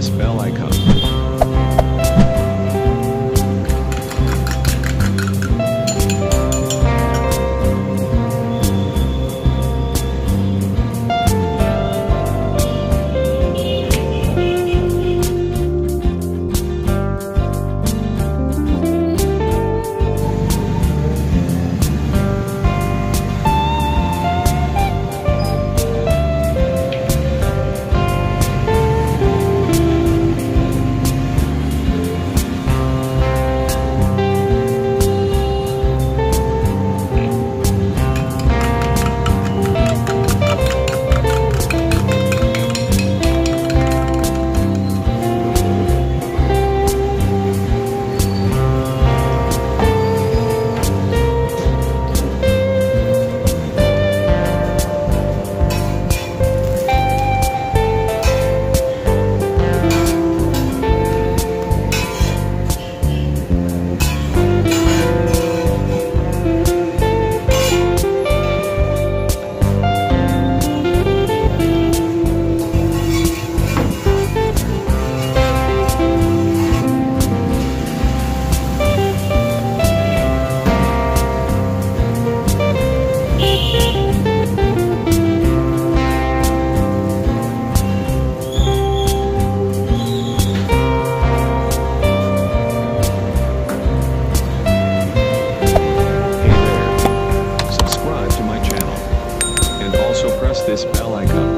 This bell icon. this bell icon.